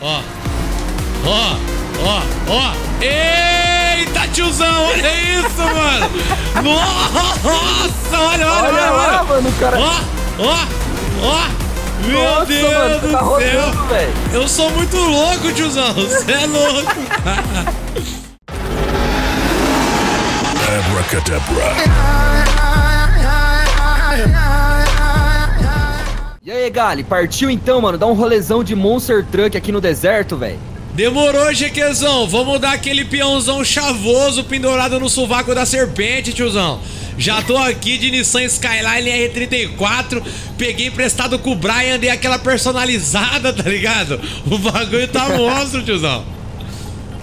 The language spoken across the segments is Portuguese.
Ó. Ó, ó, ó. Eita, tiozão, olha isso, mano. Nossa, olha, olha, olha, Olha mano, cara. Ó, ó, ó. Meu Nossa, Deus mano, do tá céu. rodando, velho. Eu sou muito louco, tiozão. Você é louco. Abracadabra. E aí, Gali, partiu então, mano? Dá um rolezão de Monster Truck aqui no deserto, velho. Demorou, Jequezão. Vamos dar aquele peãozão chavoso pendurado no sovaco da serpente, tiozão. Já tô aqui de Nissan Skyline R34. Peguei emprestado com o Brian, dei aquela personalizada, tá ligado? O bagulho tá monstro, tiozão.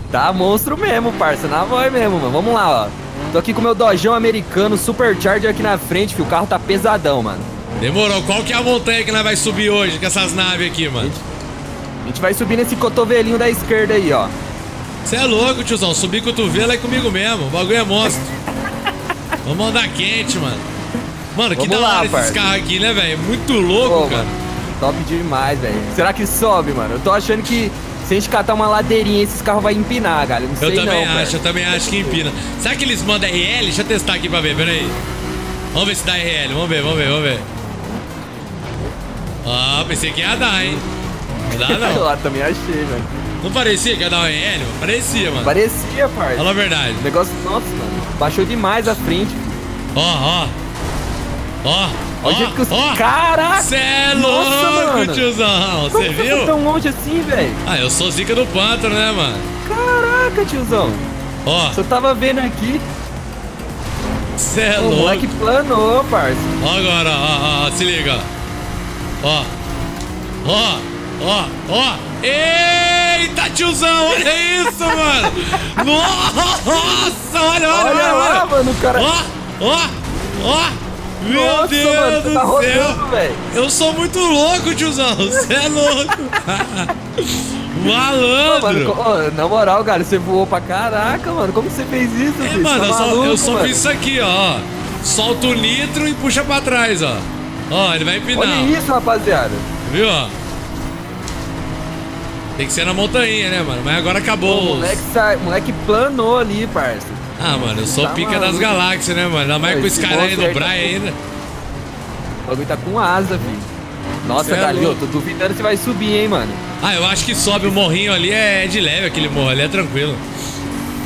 Tá monstro mesmo, parça. Na voz mesmo, mano. Vamos lá, ó. Tô aqui com o meu dojão americano Supercharger aqui na frente, filho. O carro tá pesadão, mano. Demorou. Qual que é a montanha que nós vai subir hoje com essas naves aqui, mano? A gente vai subir nesse cotovelinho da esquerda aí, ó. Você é louco, tiozão. Subir cotovelo é comigo mesmo. O bagulho é monstro. Vamos andar quente, mano. Mano, que Vamos da lá, hora esses carros aqui, né, velho? Muito louco, Pô, cara. mano, top demais, velho. Será que sobe, mano? Eu tô achando que se a gente catar uma ladeirinha, esses carros vai empinar, galera. Sei Eu também não, acho, velho. eu também acho que empina. Será que eles mandam RL? Deixa eu testar aqui pra ver, peraí. Vamos ver se dá RL, vamos ver, vamos ver, vamos ver. Ah, pensei que ia dar, hein? Não dá Eu não. lá também achei, velho. Não parecia que ia dar um mano? Parecia, mano. Parecia, parça. Fala a verdade. O negócio, nossa, mano. Baixou demais a frente. Ó, ó. Ó, Olha o jeito que os... ó. Caraca! Cê é Nossa, louco, mano. tiozão. Você você viu? foi tão longe assim, velho? Ah, eu sou zica do pântano, né, mano? Caraca, tiozão. Ó, Você tava vendo aqui. cê é O louco. moleque planou, parça. Ó agora, ó, ó, ó, se liga. Ó. Ó, ó, ó. Eita, tiozão, olha isso, mano. Nossa, olha, olha, Olha olha. lá, mano, o cara. Ó, ó, ó. Meu Nossa, Deus mano, do tá céu. rodando, velho. Eu sou muito louco, tiozão. Você é louco. Mano, Malandro. co- ô, na moral, cara, você voou pra caraca, mano. Como você fez isso, É, filho? mano, Você eu tá só, eu maluco, só mano? fiz isso aqui, ó. Solta o nitro e puxa pra trás, ó. Ó, ele vai empinar. Olha isso, rapaziada. Viu, ó? Tem que ser na montanha, né, mano? Mas agora acabou. os- moleque, sai, moleque planou ali, parça. Ah, mano, eu sou Tá pica maluco. das galáxias, né, mano? Ainda mais Pô, com o Skyline do aí Brian tá ainda. O bagulho tá com asa, filho. Nossa, é eu louco. tô duvidando se vai subir, hein, mano. Ah, eu acho que sobe o morrinho ali, é de leve aquele morro ali, é tranquilo.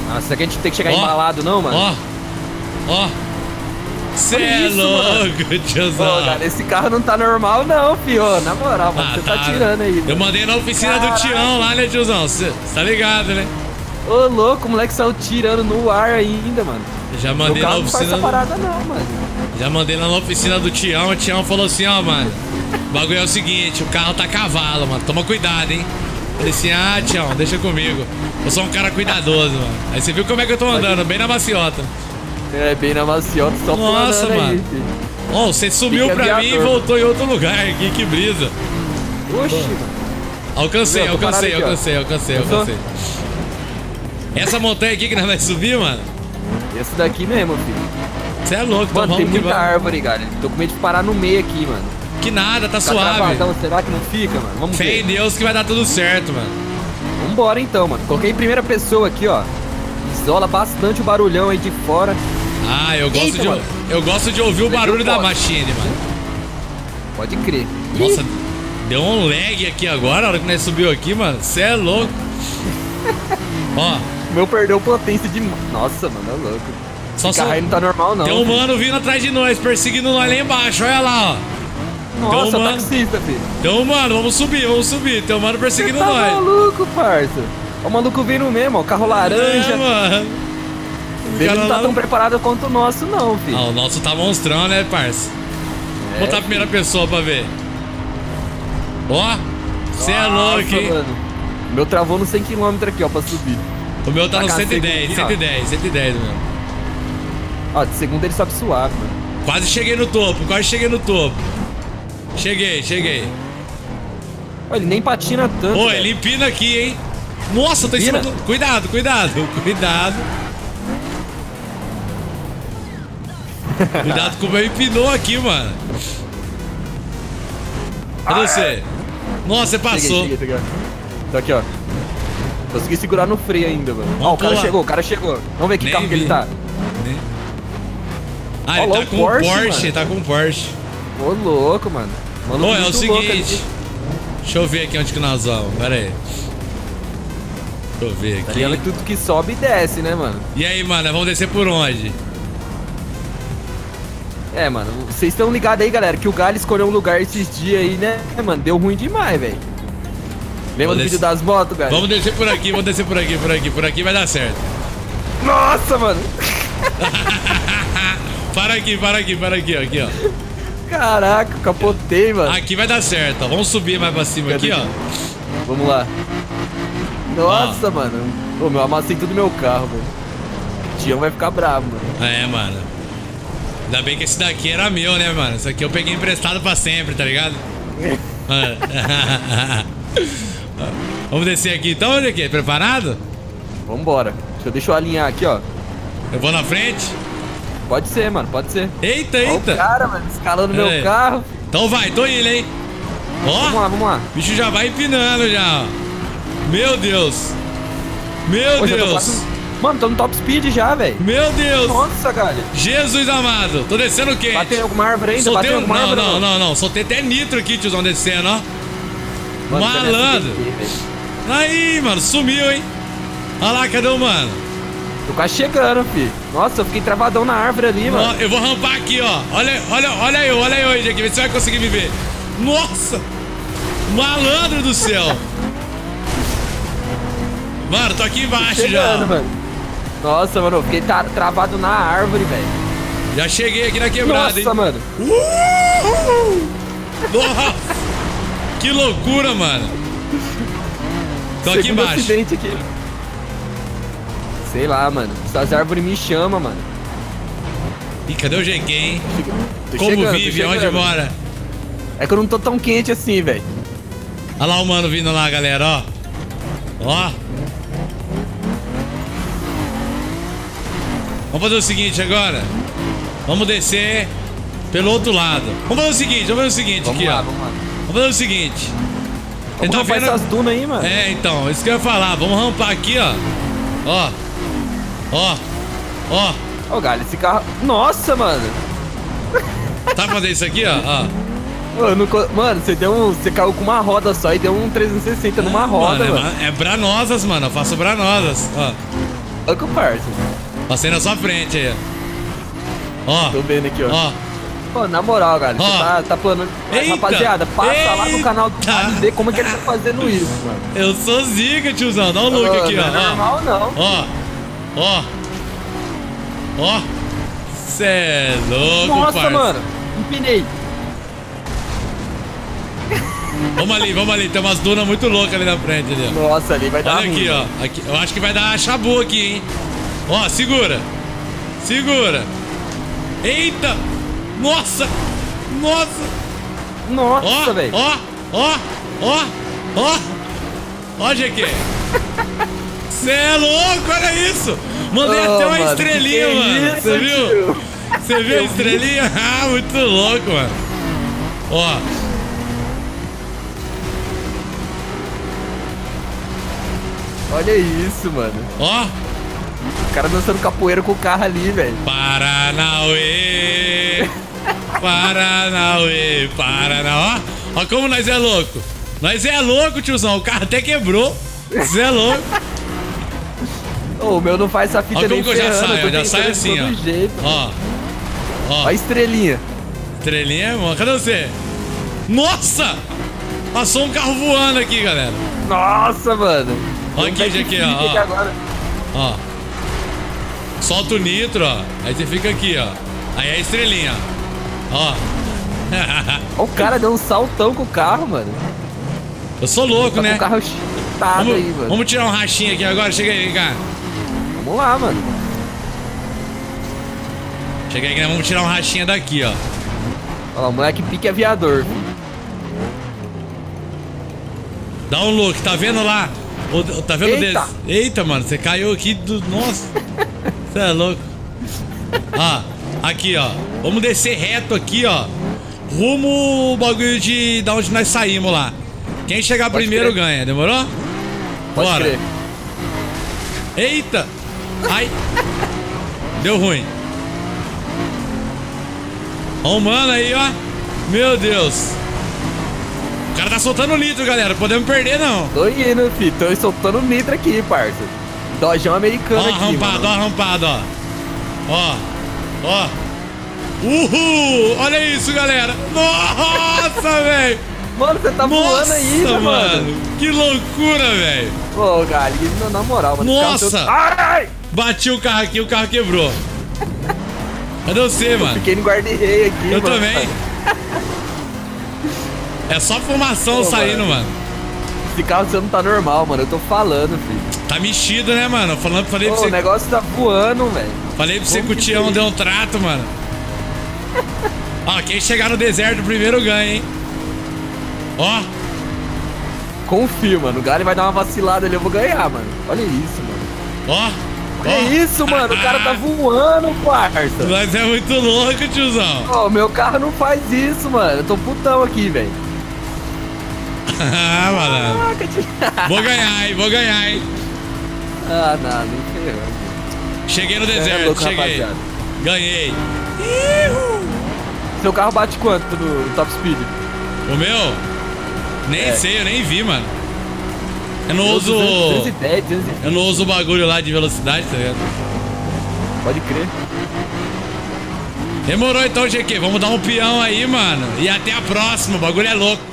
Nossa, será que a gente tem que chegar Ó, embalado, não, mano? Ó, ó. Cê Olha é isso, louco, Pô, tiozão. cara, esse carro não tá normal, não, filho. Ô, Na moral, mano, Ah, você tá, tirando aí. Eu mandei na oficina do. Tião lá, né, tiozão? Cê tá ligado, né? Ô, louco, o moleque saiu tirando no ar ainda, mano. Já mandei na carro não faz oficina essa parada, não, mano. Já mandei lá na oficina do Tião, o Tião falou assim, ó, mano. O bagulho é o seguinte, o carro tá a cavalo, mano. Toma cuidado, hein? Falei assim, ah, Tião, deixa comigo. Eu sou um cara cuidadoso, mano. Aí você viu como é que eu tô andando, bem na maciota. É, bem na maciota, só Nossa, aí, mano. Ó, você sumiu Fica pra mim e voltou em outro lugar aqui, que brisa. Oxi, mano. Alcancei, Viu? Eu tô alcancei, aqui, alcancei, alcancei, alcancei. Essa montanha aqui que nós vamos subir, mano, Esse daqui mesmo, filho. você é louco, então Mano, tem vamos que muita vamos. árvore, galera. Tô com medo de parar no meio aqui, mano. Que nada, tá Tá suave. travadão, será que não fica, mano? Vamos Fé em ver. Deus que vai dar tudo certo, mano. Vambora então, mano. Coloquei em primeira pessoa aqui, ó. Isola bastante o barulhão aí de fora. Ah, eu gosto, Eita, de, mano. eu gosto de ouvir o barulho da machine, mano. Pode crer. Nossa, deu um lag aqui agora, a hora que nós subiu aqui, mano. Você é louco. Ó, O meu perdeu potência de. Nossa, mano, é louco. só Esse carro só. aí não tá normal, não. Tem um mano vindo atrás de nós, perseguindo nós lá embaixo, olha lá, ó. Nossa, um mano. taxista, filho. Um mano, vamos subir, vamos subir. Tem um mano Você perseguindo tá nós. maluco, parça. O maluco vindo mesmo, ó. Carro laranja. É, mano. Ele cara não tá lá- tão preparado quanto o nosso, não, filho. Ah, o nosso tá monstrão, né, parça? É, Vou botar a primeira pessoa pra ver. Ó, você é louco, hein? mano. Meu travou no 100km aqui, ó, pra subir. O meu tá no Tacar 110, seco aqui, ó. 110, 110, mano. Ó, de segunda ele sobe suave, mano. Quase cheguei no topo, quase cheguei no topo. Cheguei, cheguei. Ó, ele nem patina tanto. Ô, ele empina aqui, hein? Nossa, tô em cima do... Cuidado, cuidado, cuidado. cuidado com o meu empinou aqui, mano. Cadê você? Nossa, você passou. Cheguei, cheguei, cheguei. Tô aqui, ó. Consegui segurar no freio ainda, mano. Ó, o cara pular. chegou, o cara chegou. Vamos ver que Nem carro que vi. ele tá. Ah, Ó, ele tá o com Porsche, Porsche, mano. tá com Porsche. Ô, louco, mano. Maluco Ô, é o muito louco seguinte. Deixa eu ver aqui onde que nós vamos. Pera aí. Deixa eu ver Tá aqui. ligado que tudo que sobe desce, né, mano? E aí, mano, vamos descer por onde? É, mano, vocês estão ligados aí, galera, que o Galho escolheu um lugar esses dias aí, né, mano? Deu ruim demais, velho. Lembra do vídeo das motos, Galho? Vamos descer por aqui, vamos descer por aqui, por aqui, por aqui vai dar certo. Nossa, mano! Para aqui, para aqui, para aqui, ó, aqui, ó. Caraca, capotei, mano. Aqui vai dar certo, ó. Vamos subir mais pra cima aqui, ó. Vamos lá. Nossa, mano. Ô, meu, amassei tudo meu carro, velho. Tião vai ficar bravo, mano. É, mano. Ainda bem que esse daqui era meu, né, mano? Isso aqui eu peguei emprestado pra sempre, tá ligado? É. Vamos descer aqui então, onde aqui? Preparado? Vambora. Deixa eu, deixa eu alinhar aqui, ó. Eu vou na frente? Pode ser, mano, pode ser. Eita, Ó o eita! cara, mano, escalando É. meu carro. Então vai, tô indo, hein? Vamos Ó, lá, vamos lá. o bicho já vai empinando já, ó. Meu Deus! Meu tô Deus! Mano, tô no top speed já, velho. Meu Deus! Nossa, cara. Jesus amado! Tô descendo quente! Bateu alguma árvore ainda? Soltei um... alguma Não, árvore? não, não, não. Soltei até nitro aqui, tiozão, descendo, ó. Mano, já Malandro. Aí, mano, sumiu, hein? Olha lá, cadê o mano? Tô quase chegando, fi. Nossa, eu fiquei travadão na árvore ali, Ó, mano. eu vou rampar aqui, ó. Olha, olha, olha eu, olha eu aí, Jack. Vê se você vai conseguir me ver. Nossa! Malandro do céu! Mano, tô aqui embaixo já. Chegando, mano. Nossa, mano, eu fiquei tra- travado na árvore, velho. Já cheguei aqui na quebrada, hein? Nossa, mano. Uhul! Nossa! Que loucura, mano. Tô aqui Segundo embaixo. acidente aqui. Sei lá, mano. Essas árvores me chamam, mano. Ih, cadê o GQ, hein? Tô Como chegando, vive? Onde mora? É que eu não tô tão quente assim, velho. Olha lá o mano vindo lá, galera, ó. Ó. Vamos fazer o seguinte agora. Vamos descer pelo outro lado. Vamos fazer o seguinte, vamos fazer o seguinte Vamos aqui, lá, ó. vamos lá. Vamos fazer o seguinte. Vamos rampar vendo? essas dunas aí, mano. É, então, isso que eu ia falar. Vamos rampar aqui, ó. Ó. Ó. Ó. Ô, galera, esse carro... Nossa, mano. Tá fazendo isso aqui, ó? ó. Co- Mano, você deu um... Você caiu com uma roda só e deu um 360 numa roda, mano, mano. É, é branosas, mano. Eu faço branosas. Ó. Olha que parça. Passei na sua frente aí. Ó. Tô vendo aqui, ó. Ó. Pô, na moral, galera, Ó. você tá, tá planando. Mas, Eita. rapaziada, passa lá no canal do Eita. Vê como é que ele tá fazendo isso, mano. Eu sou zica, tiozão. Dá um look aqui, não ó. é normal, não. Ó. Ó. Ó. Cê é louco, Nossa, parça. mano. Empinei. Vamos ali, vamos ali. Tem umas dunas muito loucas ali na frente, ali, ó. Nossa, ali vai dar Olha aqui, ruim. ó. Aqui, eu acho que vai dar chabu aqui, hein. Ó, segura. Segura. Eita. Nossa. Nossa. Nossa, velho. ó, ó, ó, ó. Ó, GQ. Você é louco, olha isso. Mandei Ô, até uma mano, estrelinha, que mano. Você viu? Você viu a estrelinha? Ah, muito louco, mano. Ó. Olha isso, mano. Ó. O cara dançando capoeira com o carro ali, velho. Paranauê. Paranauê, Paranauê. Ó, ó como nós é louco. Nós é louco, tiozão. O carro até quebrou. Você é louco. Ô, o meu não faz essa fita Ó nem como que eu já ferrando, saio. Eu já saio assim, ó. jeito. Ó. Ó. Ó a estrelinha. Estrelinha, irmão. Cadê você? Nossa! Passou um carro voando aqui, galera. Nossa, mano. Olha aqui, backflip Jeque, ó, aqui. Ó. Solta o nitro, ó. Aí você fica aqui, ó. Aí é a estrelinha. Ó. Ó, o cara deu um saltão com o carro, mano. Eu sou louco, Tá com né? o carro chutado Vamos, aí, mano. vamos tirar um rachinho aqui agora. Chega aí, cara. Vamos lá, mano. Chega aí, vamos tirar um rachinho daqui, ó. Ó, o moleque pique aviador. Dá um look, tá vendo lá? O- o- tá vendo o Eita. dedo? Eita, mano, você caiu aqui do. Nossa! Você é louco. Ó, aqui, ó. Vamos descer reto aqui, ó. Rumo o bagulho de. da onde nós saímos lá. Quem chegar Pode primeiro crer. ganha, demorou? Pode Bora. crer. Eita! Ai! Deu ruim. Ó o mano aí, ó. Meu Deus. O cara tá soltando nitro, galera. Podemos perder, não. Tô indo, fi. Tô soltando nitro aqui, parça. Dojão americano Ó aqui, rampada, ó mano. a rampada, ó. Ó. Ó. Uhul! Olha isso, galera. Nossa, velho. Mano, você tá voando Nossa, ainda, mano. mano. Que loucura, velho. Ô, galera, na- moral, mano. Nossa. seu- Ai! Bati o carro aqui, o carro quebrou. Cadê você, mano? Fiquei no guarda-rei aqui, Eu mano. também. É só fumação Ô, saindo, mano. mano. Esse carro seu não tá normal, mano. Eu tô falando, filho. Tá mexido, né, mano? Falando, falei pra Ô, o você, negócio tá voando, velho. falei pra você que Como o que Tião deu um trato, mano. Ó, quem chegar no deserto primeiro ganha, hein? Ó, Confio, mano. O Gali vai dar uma vacilada ali, eu vou ganhar, mano. Olha isso, mano. ó. Olha ó. isso, mano. O cara tá voando, parça. Mas é muito louco, tiozão. Ô, meu carro não faz isso, mano. Eu tô putão aqui, velho. ah, mano. Caraca, tio. Vou ganhar, hein? Vou ganhar, hein? Ah, não, nem ferrando. Cheguei no É deserto, louco, cheguei. rapaziada. Ganhei. Seu carro bate quanto no, top speed? O meu? Nem É. sei, eu nem vi, mano. Eu não uso. 210, 220. Eu não uso o bagulho lá de velocidade, tá ligado? Pode crer. Demorou então, GQ. Vamos dar um peão aí, mano. E até a próxima. O bagulho é louco.